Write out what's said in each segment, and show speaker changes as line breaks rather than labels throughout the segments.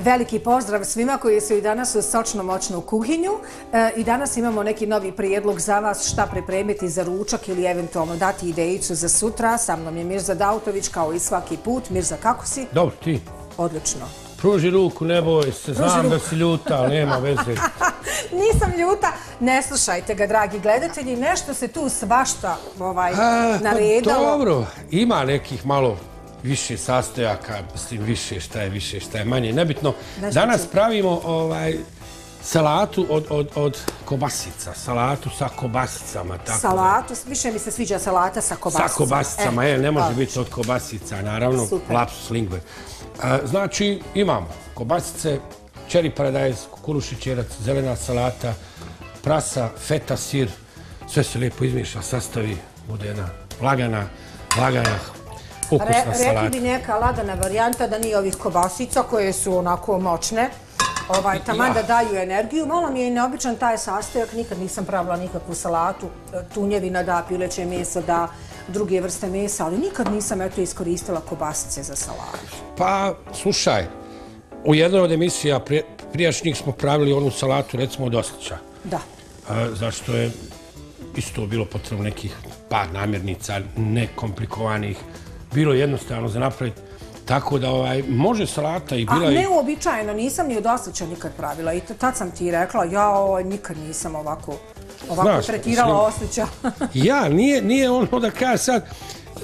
Veliki pozdrav svima koji su i danas u sočno moćnu kuhinju e, i danas imamo neki novi prijedlog za vas šta pripremiti za ručak ili eventualno dati idejicu za sutra. Sa mnom je Mirza Dautović kao i svaki put. Mirza, kako si?
Dobro, ti.
Odlično.
Pruži ruku, ne boj se, znam da si ljuta, ali nema veze.
Nisam ljuta. Ne slušajte ga, dragi gledatelji, nešto se tu svašta ovaj,
A, pa
naredalo.
Dobro, ima nekih malo više sastojaka, mislim više šta je više šta je manje, nebitno. Danas pravimo ovaj salatu od, od, od kobasica, salatu sa kobasicama. Tako da.
Salatu, više mi se sviđa salata sa kobasicama.
Sa kobasicama,
E,
je, ne može biti od kobasica, naravno,
Super.
lapsus lingve. Znači, imamo kobasice, čeri paradajz, kukuruši čerac, zelena salata, prasa, feta, sir, sve se lijepo izmišlja, sastavi, bude jedna lagana, lagana,
Re,
ukusna
rekli
salata.
bi neka lagana varijanta da nije ovih kobasica koje su onako moćne. Ovaj, taman da daju energiju. Malo mi je i neobičan taj sastojak, nikad nisam pravila nikakvu salatu, tunjevina da, pileće meso da, druge vrste mesa, ali nikad nisam eto iskoristila kobasice za salatu.
Pa, slušaj, u jednoj od emisija prijašnjih smo pravili onu salatu, recimo, od oslića.
Da.
A, zašto je isto bilo potrebno nekih par namirnica, nekomplikovanih, bilo jednostavno za napraviti. Tako da ovaj, može salata i
A
bila i...
neuobičajeno, nisam ni od osjeća nikad pravila i tad sam ti rekla, ja ovo, nikad nisam ovako, ovako
Znaš,
tretirala osjeća.
Ja, nije, nije ono da kaže sad,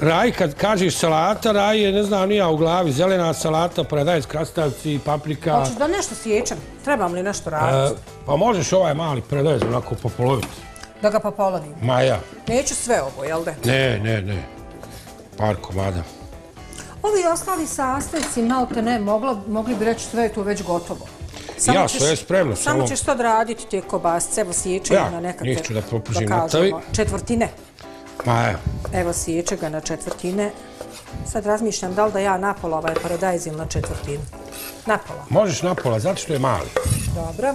Raj, kad kažeš salata, Raj je, ne znam, nija u glavi, zelena salata, paradajz, krastavci, paprika.
Hoćeš da nešto sjećam? Trebam li nešto
E,
raditi?
pa možeš ovaj mali paradajz onako popoloviti.
Da ga popolovim.
Ma ja,
Neću sve ovo, jel da?
ne, ne, ne. Par komada.
Ovi ostali sastojci, malo te ne, mogla, mogli bi reći sve je tu već gotovo.
Ja, sve je spremno,
Samo
samo-
ćeš sad raditi te kobasce, evo sječe
Ja,
na nekakve,
njih ću da propružim
da
na tavi.
četvrtine.
Ma evo.
Evo sječe ga na četvrtine. Sad razmišljam da li da ja napola ovaj paradajz ili na četvrtinu. Napola.
Možeš napola, zato što je mali.
Dobro.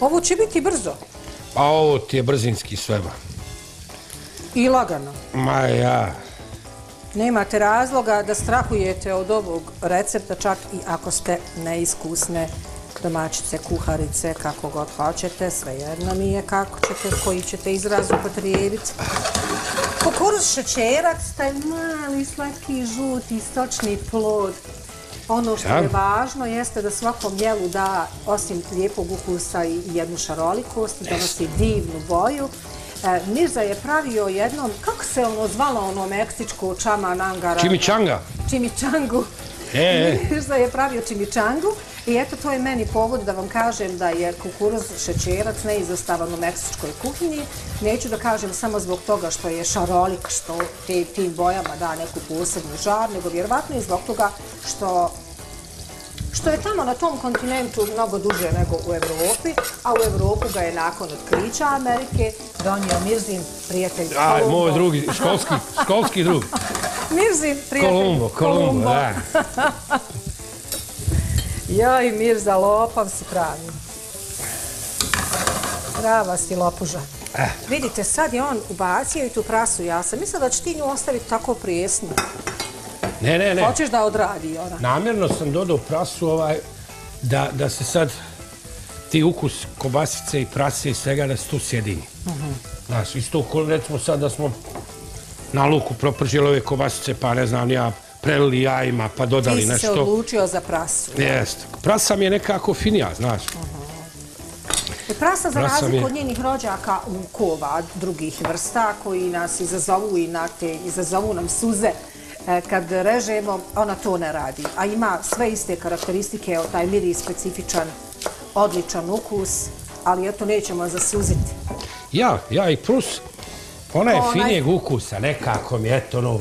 Ovo će biti brzo
Pa ovo ti je brzinski sveba.
I lagano.
Ma ja.
Nemate razloga da strahujete od ovog recepta, čak i ako ste neiskusne domaćice, kuharice, kako god hoćete, svejedno mi je kako ćete, koji ćete izraz upotrijebiti. Kukuruz šećerac, taj mali, slatki, žuti, stočni plod. Ono što
Ja.
je važno jeste da svakom jelu da, osim lijepog ukusa i jednu šarolikost, donosi divnu boju. E, Mirza je pravio jednom, kako se ono zvalo ono meksičko čama nangara?
Čimičanga.
Čimičangu.
E, e.
Mirza je pravio čimičangu i eto to je meni povod da vam kažem da je kukuruz šećerac neizostavan u meksičkoj kuhinji. Neću da kažem samo zbog toga što je šarolik, što te, tim bojama da neku posebnu žar, nego vjerovatno i zbog toga što što je tamo na tom kontinentu mnogo duže nego u Evropi, a u Evropu ga je nakon otkrića Amerike donio Mirzin prijatelj
Aj,
Kolumbo.
moj drugi, školski, školski drug.
Mirzin prijatelj
Kolumbo, Kolumbo, da.
Joj, Mirza, lopav si pravi. Prava si lopuža.
Eh.
Vidite, sad je on ubacio i tu prasu. Ja sam mislila da će ti nju ostaviti tako prijesnu.
Ne, ne, ne.
Hoćeš da odradi ona?
Namjerno sam dodao prasu ovaj, da, da se sad ti ukus kobasice i prase i svega da se tu sjedini. Znaš, isto ko recimo sad da smo na luku propržili ove kobasice, pa ne znam, ja prelili jajima, pa dodali
Ti si se
nešto.
odlučio za prasu.
Jest. Prasa mi je nekako finija, znaš.
Prasa za
Prasa mi
razliku
je-
od njenih rođaka u kova drugih vrsta koji nas izazovu i na te, izazovu nam suze. E, Kad režemo, ona to ne radi. A ima sve iste karakteristike, taj miris specifičan, odličan ukus, ali eto nećemo zasuziti.
Ja, ja i plus, ona je
Onaj-
finijeg ukusa, nekako mi, eto, ono,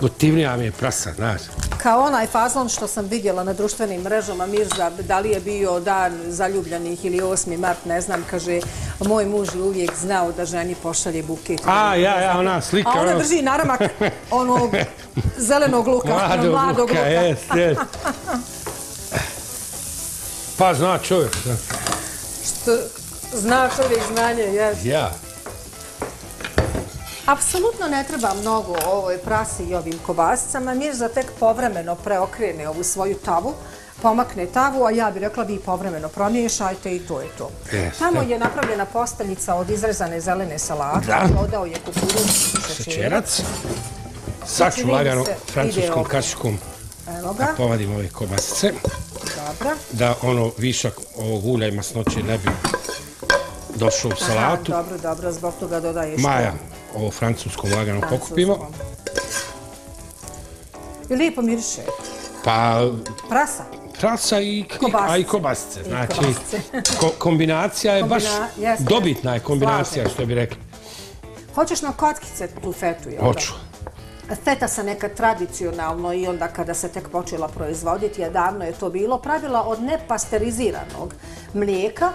gotivnija mi je prasa, znaš.
Kao onaj fazon što sam vidjela na društvenim mrežama Mirza, da li je bio dan zaljubljenih ili 8. mart, ne znam, kaže, moj muž je uvijek znao da ženi pošalje buket.
A, ja, ja, ona slika.
A ona
ono-
drži naramak onog zelenog luka,
Mladog,
mladog luka.
luka, jest, jest. Pa zna čovjek, da.
Što zna čovjek znanje, jes.
Ja.
Apsolutno ne treba mnogo o ovoj prasi i ovim kobasicama. Mirza tek povremeno preokrene ovu svoju tavu, pomakne tavu, a ja bih rekla vi povremeno promiješajte i to je to. Tamo je napravljena posteljica od izrezane zelene salate,
Da.
dodao je kukuruz šećerac. Znači,
lagano francuskom kašikom da povadim ove kobasice. Da ono višak ovog ulja i masnoće ne bi došao u salatu.
Aha, dobro, dobro, zbog toga dodaješ
Maja, ovo francuskom lagano
francuskom.
pokupimo.
I lijepo miriše.
Pa
Prasa.
prasa i,
Kobasice.
a i kobasice.
I
Znači,
kobasice.
ko- kombinacija je baš
jeste.
dobitna je kombinacija,
Slažem.
što bi rekli.
Hoćeš na kotkice tu fetu, jel da?
Hoću.
Feta se nekad tradicionalno i onda kada se tek počela proizvoditi, a davno je to bilo, pravila od nepasteriziranog mlijeka.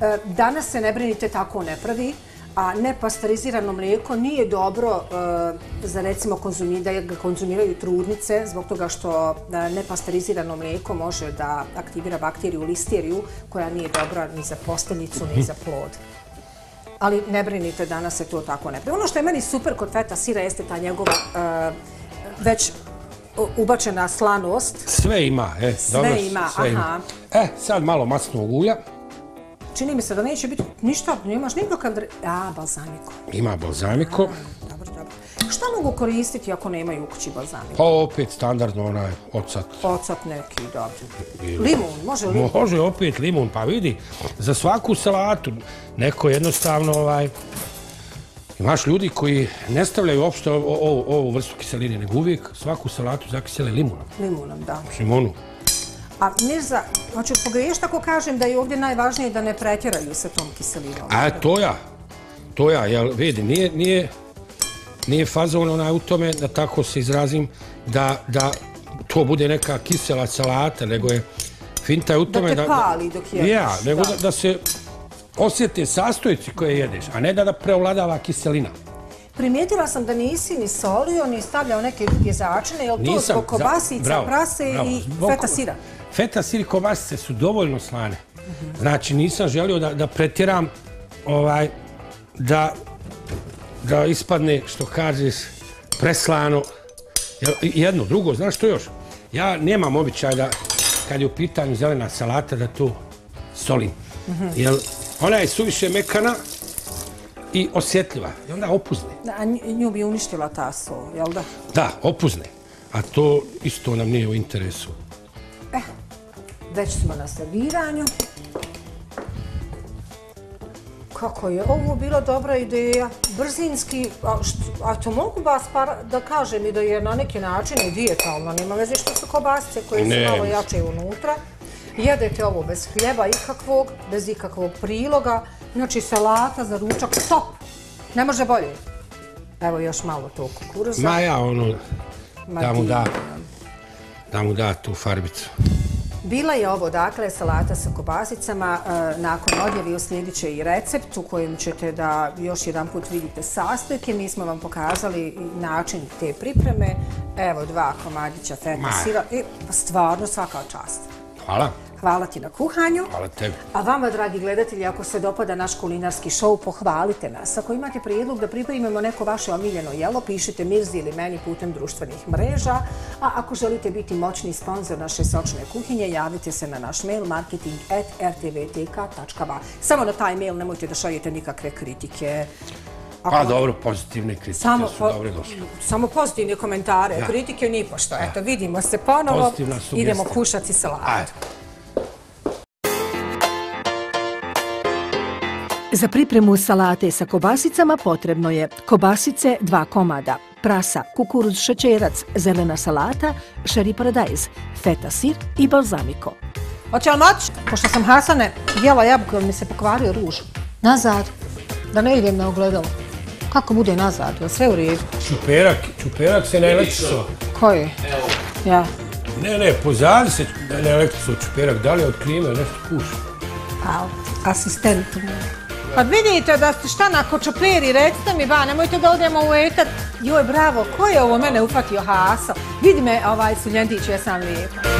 E, danas se ne brinite tako ne pravi, a nepasterizirano mlijeko nije dobro e, za recimo konzumi, da ga konzumiraju trudnice zbog toga što e, nepasterizirano mlijeko može da aktivira bakteriju listeriju koja nije dobra ni za posteljicu ni za plod ali ne brinite, danas se to tako ne pravi. Ono što je meni super kod feta sira jeste ta njegova e, već ubačena slanost.
Sve ima, e,
Sve
dobro,
ima,
sve
aha.
E, sad malo masnog ulja.
Čini mi se da neće biti ništa, nemaš nikakav... A, balzamiko.
Ima balzamiko.
Šta mogu koristiti ako nemaju u kući balzamiko?
Pa opet standardno onaj ocat.
Ocat neki, dobro. Limun, može limun?
Može opet limun, pa vidi, za svaku salatu neko jednostavno ovaj, Imaš ljudi koji ne stavljaju uopšte ovu vrstu kiseline, nego uvijek svaku salatu zakisele limunom.
Limunom, da.
Mislim, onu,
A Mirza, hoću pogriješiti ako kažem da je ovdje najvažnije da ne pretjeraju sa tom kiselinom.
A to ja, to ja, jel, vidi, nije, nije, nije fazon onaj u tome, da tako se izrazim, da, da to bude neka kisela salata, nego je finta je u tome
te pali dok jedeš,
Ja, nego
da.
da, da se osjete sastojci koje jedeš, a ne da da preovladava kiselina.
Primijetila sam da nisi ni solio, ni stavljao neke druge začine, je li to
Nisam,
zbog kobasica,
bravo,
prase
bravo.
i
Zbog-
feta sira?
Feta sir i kobasice su dovoljno slane. Znači, nisam želio da, da pretjeram ovaj, da, da ispadne, što kažeš, preslano. Jedno, drugo, znaš što još? Ja nemam običaj da, kad je u pitanju zelena salata, da to solim. Jer ona je suviše mekana i osjetljiva. I onda opuzne.
Da, a nj- nju bi uništila ta sol, jel da?
Da, opuzne. A to isto nam nije u interesu.
Već smo na serviranju. Kako je ovo bila dobra ideja, brzinski, a, št- a to mogu vas par, da kažem i da je na neki način i dijetalno, nema veze što su kobasice koje
Ne.
su malo jače unutra. Jedete ovo bez hljeba ikakvog, bez ikakvog priloga, znači salata za ručak, top! Ne može bolje. Evo još malo tog kukuruza.
Ma ja ono, da mu da, da mu da tu farbicu.
Bila je ovo, dakle, salata sa kobasicama. E, nakon odjevi uslijedit će i recept u kojem ćete da još jedan put vidite sastojke. Mi smo vam pokazali i način te pripreme. Evo dva komadića feta sira. I stvarno svaka čast.
Hvala.
Hvala ti na kuhanju.
Hvala tebi.
A vama, dragi gledatelji, ako se dopada naš kulinarski šou, pohvalite nas. Ako imate prijedlog da pripremimo neko vaše omiljeno jelo, pišite Mirzi ili meni putem društvenih mreža. A ako želite biti moćni sponsor naše sočne kuhinje, javite se na naš mail marketing.rtvtk.ba. Samo na taj mail nemojte da šaljete nikakve kritike. Ako-
Pa dobro, pozitivne kritike
Samo,
su
po-
dobre došle.
samo pozitivne komentare,
Ja.
kritike ni pošto. Eto, vidimo se ponovo. Idemo kušati salatu.
Ajde.
Za pripremu salate sa kobasicama potrebno je kobasice 2 komada, prasa, kukuruz šećerac, zelena salata, šeri paradajz, feta sir i balzamiko. Hoće li moći? Pošto sam Hasane jela jabuku, mi se pokvario ruž. Nazad, da ne idem na ogledalo. Kako bude nazad, je li sve u redu?
Čuperak, čuperak se ne elektriso.
Koji? Ja.
Ne, ne, pozadi se ne elektriso čuperak. Da li je od klime ili nešto kuša?
A, asistent. Pa vidite da ste šta na kočopleri, recite mi ba, nemojte da odemo u etat. Joj, bravo, ko je ovo mene ufatio haso? Vidi me, ovaj Suljendić, ja sam lijepa.